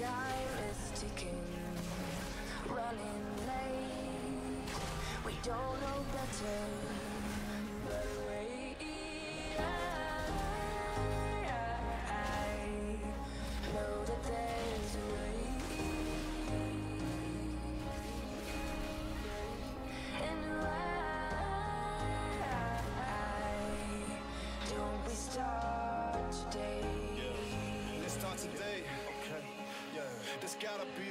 Time is ticking, running late. We don't know better, but wait. There's gotta be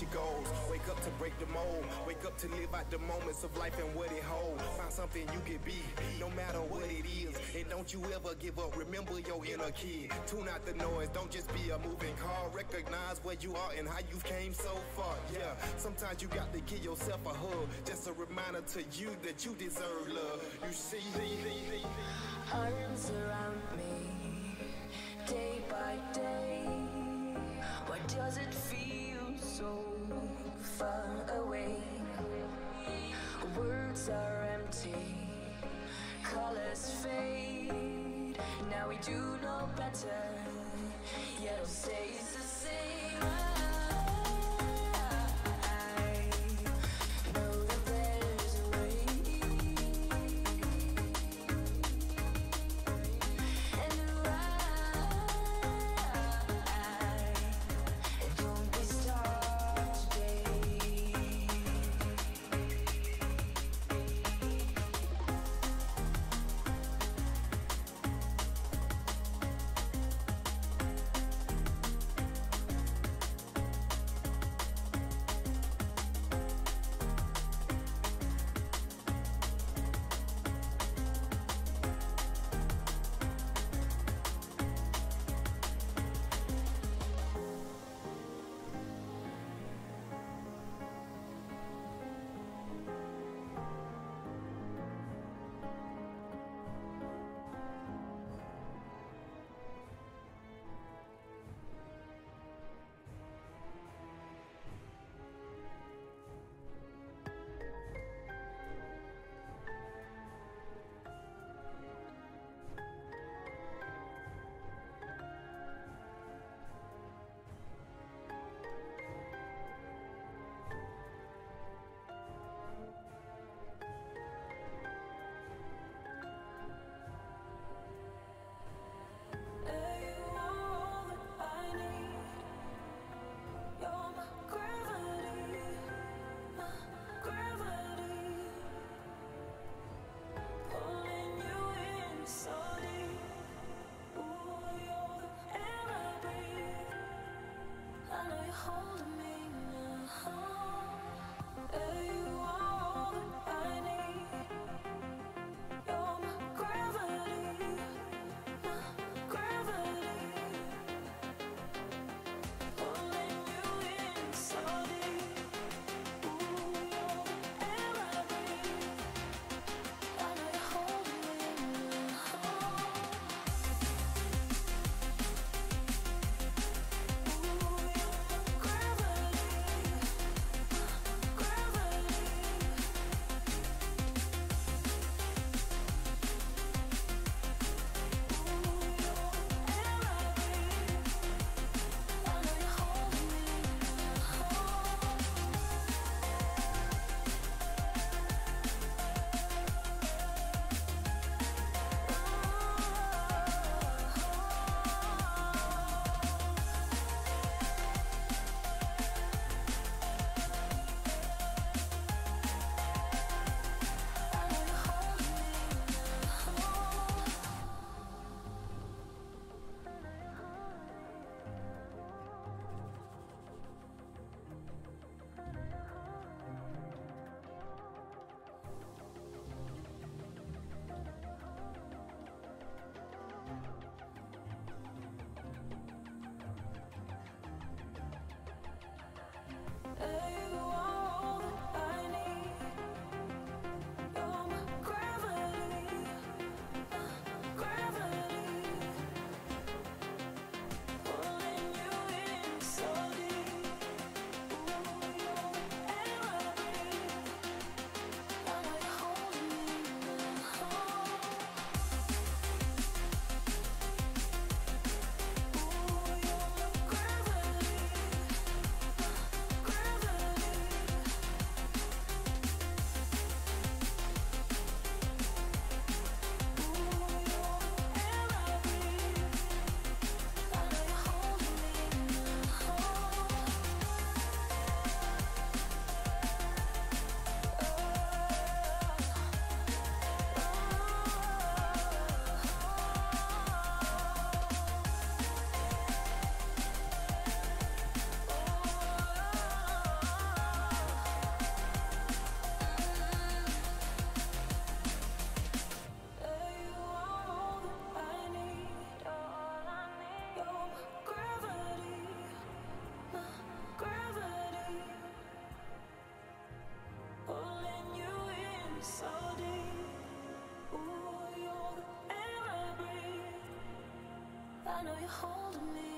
Your goals. Wake up to break the mold. Wake up to live out the moments of life and what it holds. Find something you can be, no matter what it is. And don't you ever give up. Remember your inner kid. Tune out the noise. Don't just be a moving car. Recognize where you are and how you came so far. Yeah. Sometimes you got to give yourself a hug. Just a reminder to you that you deserve love. You see. Arms around me, day by day. Why does it feel Words are empty, colors fade. Now we do know better, yet it stays the same. know you're holding me.